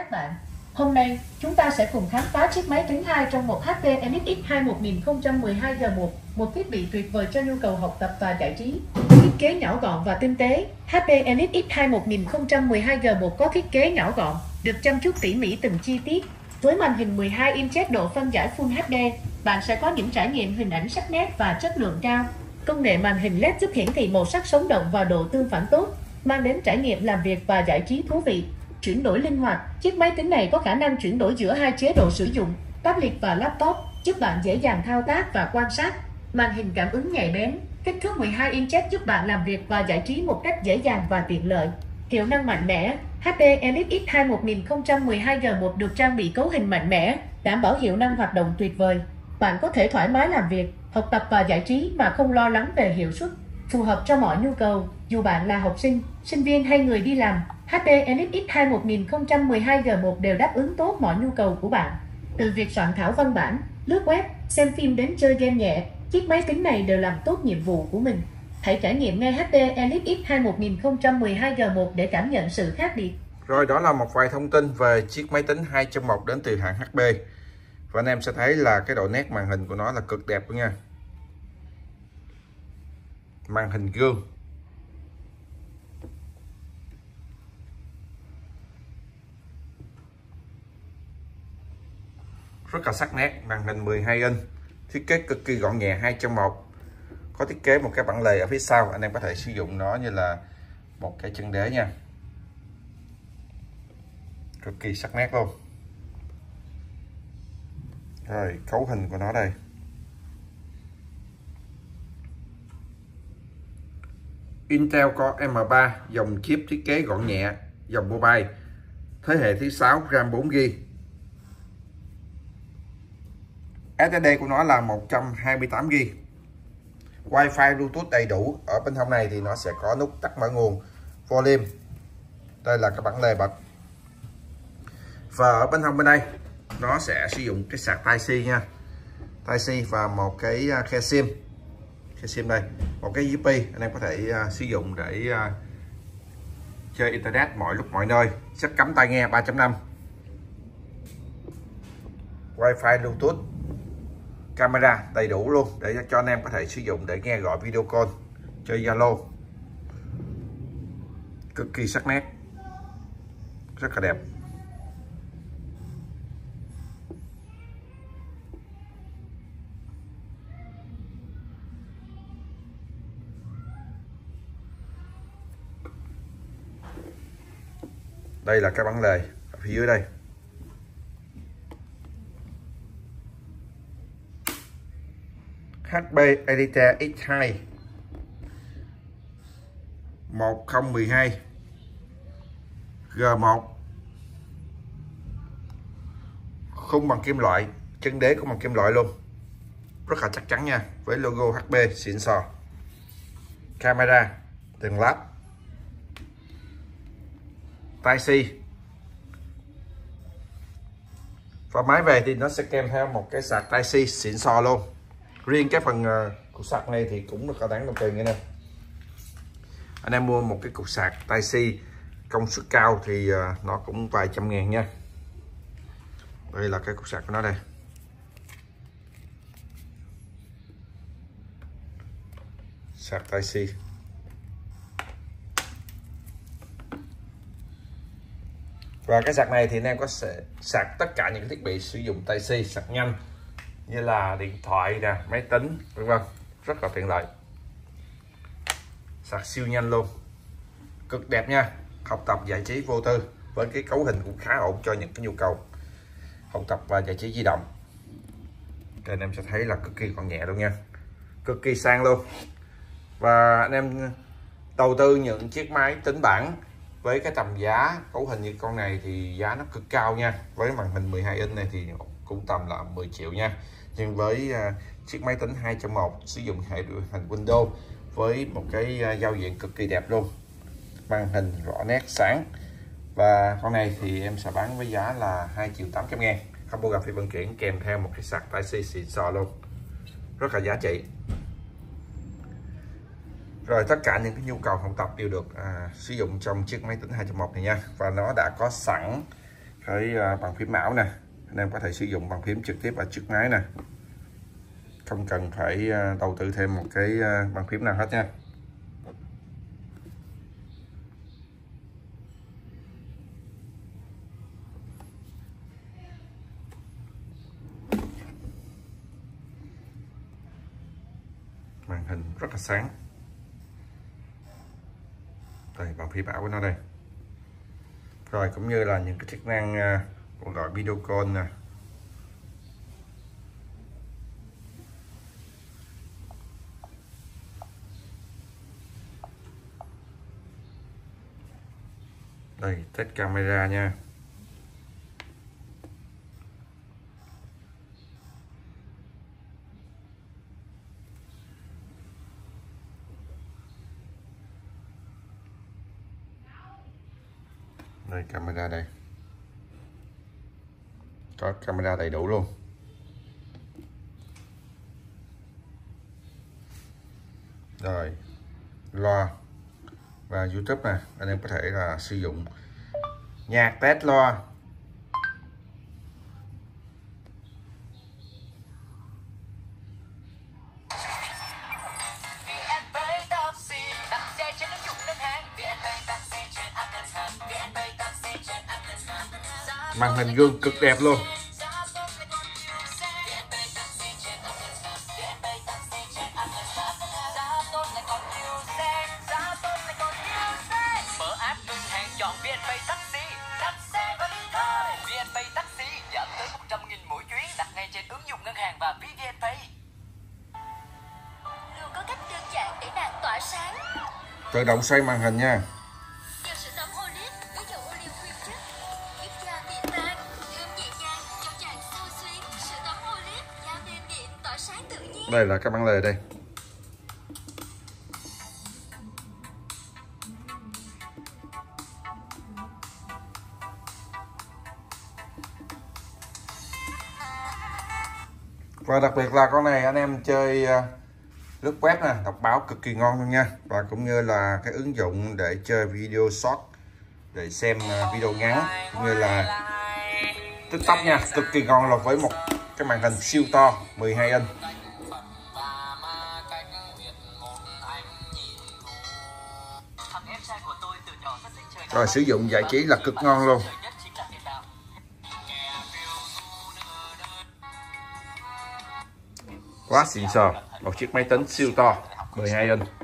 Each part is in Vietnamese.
các bạn. Hôm nay, chúng ta sẽ cùng khám phá chiếc máy tính 2 trong một HP Enix X2 1012G1, một thiết bị tuyệt vời cho nhu cầu học tập và giải trí. Thiết kế nhỏ gọn và tinh tế, HP Enix X2 1012G1 có thiết kế nhỏ gọn, được chăm chút tỉ mỉ từng chi tiết. Với màn hình 12 inch độ phân giải Full HD, bạn sẽ có những trải nghiệm hình ảnh sắc nét và chất lượng cao. Công nghệ màn hình LED giúp hiển thị màu sắc sống động và độ tương phản tốt, mang đến trải nghiệm làm việc và giải trí thú vị. Chuyển đổi linh hoạt, chiếc máy tính này có khả năng chuyển đổi giữa hai chế độ sử dụng, tablet và laptop, giúp bạn dễ dàng thao tác và quan sát. Màn hình cảm ứng nhạy bén, kích thước 12 inch giúp bạn làm việc và giải trí một cách dễ dàng và tiện lợi. Hiệu năng mạnh mẽ, HP Elite X2 1012G1 được trang bị cấu hình mạnh mẽ, đảm bảo hiệu năng hoạt động tuyệt vời. Bạn có thể thoải mái làm việc, học tập và giải trí mà không lo lắng về hiệu suất. Phù hợp cho mọi nhu cầu, dù bạn là học sinh, sinh viên hay người đi làm, HP Elite X2 1012G1 đều đáp ứng tốt mọi nhu cầu của bạn. Từ việc soạn thảo văn bản, lướt web, xem phim đến chơi game nhẹ, chiếc máy tính này đều làm tốt nhiệm vụ của mình. Hãy trải nghiệm ngay HP Elite X2 1012G1 để cảm nhận sự khác biệt. Rồi đó là một vài thông tin về chiếc máy tính 2 trong 1 đến từ hãng HP. Và anh em sẽ thấy là cái độ nét màn hình của nó là cực đẹp luôn nha. Màn hình gương. Rất là sắc nét, màn hình 12 inch. Thiết kế cực kỳ gọn nhẹ 2 trong 1 có thiết kế một cái bản lề ở phía sau anh em có thể sử dụng nó như là một cái chân đế nha cực kỳ sắc nét luôn rồi cấu hình của nó đây Intel Core M3 dòng chip thiết kế gọn nhẹ, dòng mobile, thế hệ thứ 6 RAM 4GB SSD của nó là 128GB Wi-Fi Bluetooth đầy đủ. Ở bên hông này thì nó sẽ có nút tắt mở nguồn, volume. Đây là cái bản lề bật. Và ở bên hông bên đây, nó sẽ sử dụng cái sạc Type-C nha. Type-C và một cái à, khe sim khe sim đây. Một cái USB anh em có thể uh, sử dụng để uh, chơi internet mọi lúc mọi nơi. Chất cắm tai nghe 3.5 Wi-Fi Bluetooth camera đầy đủ luôn để cho anh em có thể sử dụng để nghe gọi video call chơi Zalo. Cực kỳ sắc nét. Rất là đẹp. Đây là cái bản lề, ở phía dưới đây. HP Elite X2 1012 G1 khung bằng kim loại, chân đế cũng bằng kim loại luôn. Rất là chắc chắn nha, với logo HP xịn sò. Camera từng lắp tai Si và máy về thì nó sẽ kèm theo một cái sạc tai Si xịn sò luôn. Riêng cái phần ờ, cục sạc này thì cũng rất là đáng đồng tiền nha nè. Anh em mua một cái cục sạc tai Si công suất cao thì ờ, nó cũng vài trăm ngàn nha. Đây là cái cục sạc của nó đây. Sạc tai Si. Và cái sạc này thì anh em có sẽ sạc tất cả những thiết bị sử dụng tai C, sạc nhanh, như là điện thoại nè, máy tính, vân vân. Rất là tiện lợi. Sạc siêu nhanh luôn. Cực đẹp nha. Học tập giải trí vô tư với cái cấu hình cũng khá ổn cho những cái nhu cầu học tập và giải trí di động. Thì anh em sẽ thấy là cực kỳ gọn nhẹ luôn nha. Cực kỳ sang luôn. Và anh em đầu tư những chiếc máy tính bảng với cái tầm giá cấu hình như con này thì giá nó cực cao nha. Với màn hình 12 inch này thì cũng tầm là 10 triệu nha. Nhưng với uh, chiếc máy tính 2.1 sử dụng hệ điều hành Windows với một cái uh, giao diện cực kỳ đẹp luôn. Màn hình rõ nét sáng. Và con này thì em sẽ bán với giá là 2 triệu 800 ngàn. Không bao gặp phí vận chuyển kèm theo một cái sạc tai xì xịn sò luôn. Rất là giá trị rồi tất cả những cái nhu cầu học tập đều được à, sử dụng trong chiếc máy tính 2.1 này nha. Và nó đã có sẵn cái à, bàn phím mão nè. Anh em có thể sử dụng bàn phím trực tiếp ở trước máy nè. Không cần phải à, đầu tư thêm một cái à, bàn phím nào hết nha. Màn hình rất là sáng đây bàn phím ảo của nó đây. Rồi, cũng như là những cái chức năng à, của gọi video call nè. Đây, test camera nha. Đây, camera đây. Có camera đầy đủ luôn. Rồi, loa và YouTube nè. Anh em có thể là sử dụng nhạc, test loa. Đơn giản để bạn tỏa sáng. Tự động xoay màn hình nha đây là các băng lề đây. Và đặc biệt là con này anh em chơi à, lướt web nè, đọc báo cực kỳ ngon luôn nha. Và cũng như là cái ứng dụng để chơi video short, để xem à, video ngắn, cũng như là tiktok nha, cực kỳ ngon là với một cái màn hình siêu to 12 inch. Rồi, sử dụng giải trí là cực ngon luôn. Quá xịn sò. Một chiếc máy tính siêu to 12 inch.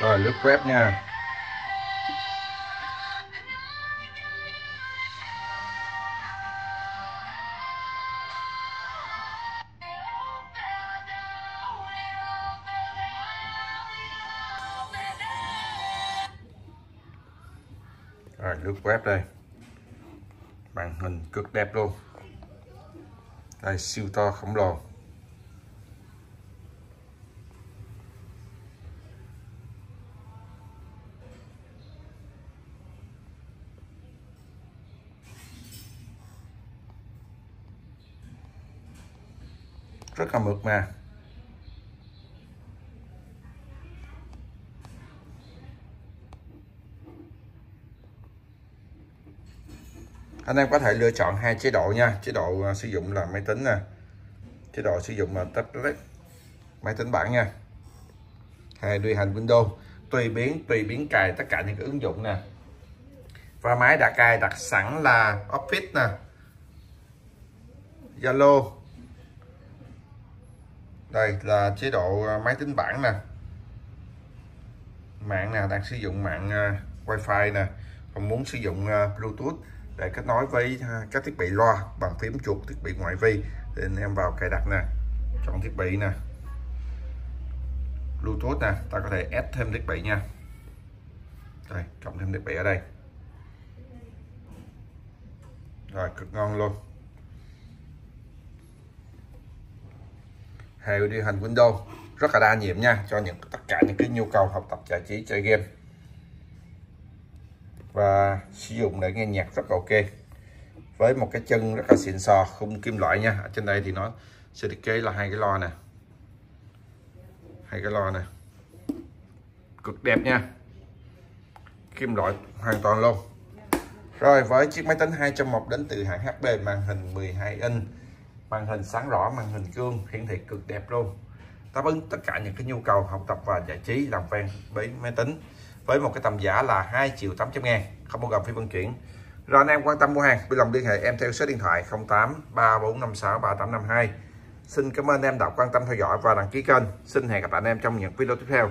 Rồi, lướt web nha. Rồi, lướt web đây. Màn hình cực đẹp luôn. Đây, siêu to, khổng lồ. Rất là mượt mà. Anh em có thể lựa chọn hai chế độ nha. Chế độ à, sử dụng là máy tính nè. Chế độ sử dụng là tablet, máy tính bảng nha. Hay điều hành Windows, tùy biến tùy biến cài tất cả những cái ứng dụng nè. Và máy đã cài đặt sẵn là Office nè. Zalo đây là chế độ ờ, máy tính bảng nè. Mạng nè đang sử dụng mạng uh, wifi nè. Còn muốn sử dụng uh, bluetooth để kết nối với uh, các thiết bị loa bằng phím chuột thiết bị ngoại vi. Thì anh em vào cài đặt nè. Chọn thiết bị nè. Bluetooth nè ta có thể add thêm thiết bị nha. Đây cộng thêm thiết bị ở đây. Rồi cực ngon luôn. Hệ điều hành Windows rất là đa nhiệm nha, cho những, tất cả những cái nhu cầu học tập, giải trí, chơi game. Và sử dụng để nghe nhạc rất là ok. Với một cái chân rất là xịn sò, khung kim loại nha. Ở trên đây thì nó sẽ thiết kế là hai cái lo nè. Hai cái lo nè. Cực đẹp nha. Kim loại hoàn toàn luôn. Rồi, với chiếc máy tính 2.1 đến từ hãng HP màn hình 12 inch màn hình sáng rõ, màn hình gương, hiển thị cực đẹp luôn. Đáp ứng tất cả những cái nhu cầu học tập và giải trí, làm quen với máy tính với một cái tầm giá là 2 triệu 800 ngàn. Không bao gồm phí vận chuyển. Rồi anh em quan tâm mua hàng, vui lòng liên hệ em theo số điện thoại 08 3456 3852 xin cảm ơn em đã quan tâm theo dõi và đăng ký kênh. Xin hẹn gặp lại anh em trong những video tiếp theo.